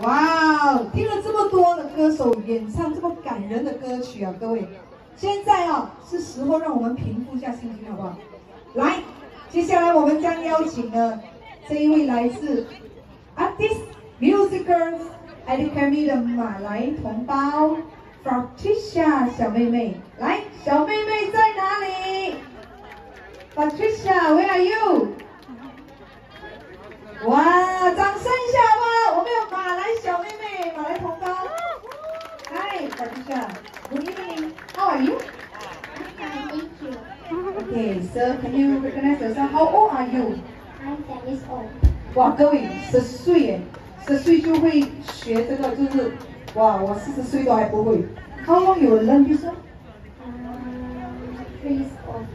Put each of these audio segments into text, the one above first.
哇，听了这么多的歌手演唱这么感人的歌曲啊，各位，现在啊是时候让我们平复一下心情，好不好？来，接下来我们将邀请呢这一位来自 Artist Musicals Academy 的马来同胞 Patricia 小妹妹，来，小妹妹在哪里？Patricia，Where are you？哇，掌声一下吧！我们有马来小妹妹，马来同胞。Hi, Patricia. Good evening. How are you? Hi, thank you. Sir, can you recognize yourself? How old are you? I'm 10 years old. 哇，各位，十岁耶，十岁就会学这个，就是哇，我四十岁都还不会。How long you learn this? Um, 3 years old.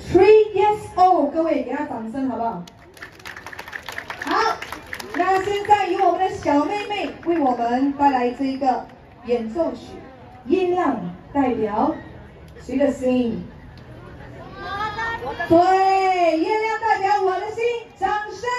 Three years old，各位给他掌声好不好？好，那现在由我们的小妹妹为我们带来这一个演奏曲《月亮》，代表谁的声音？对月亮代表我的心掌声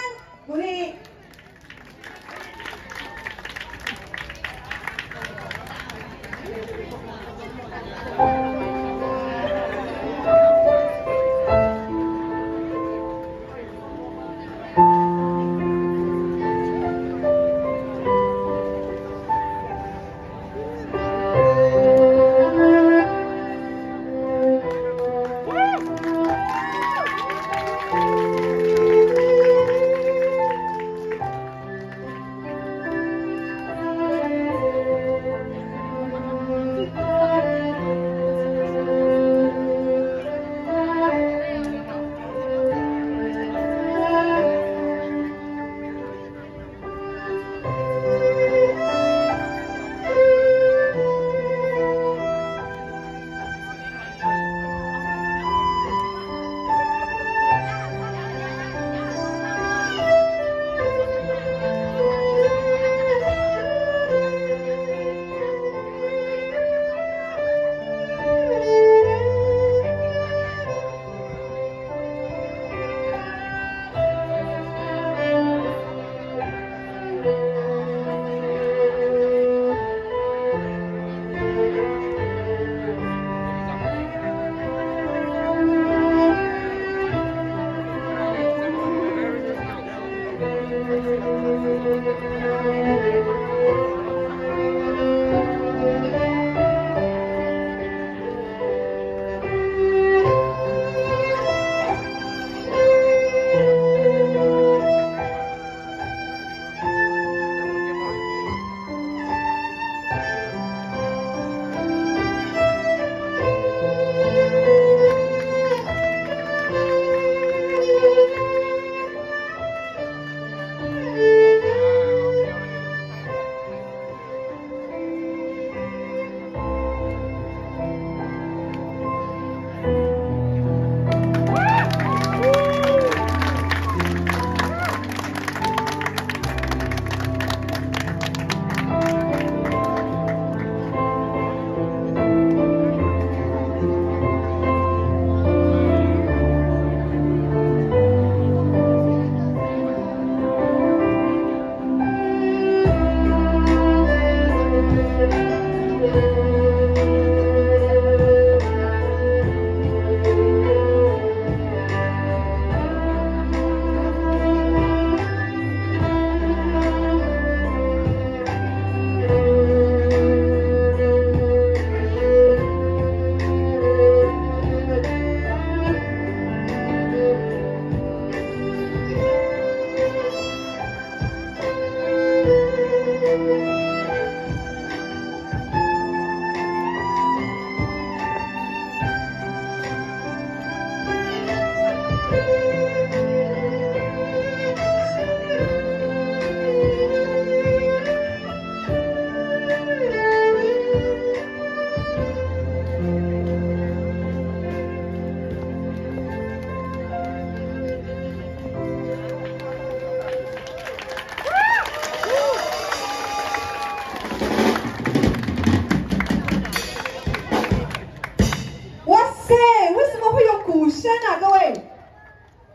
Christian,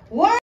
What?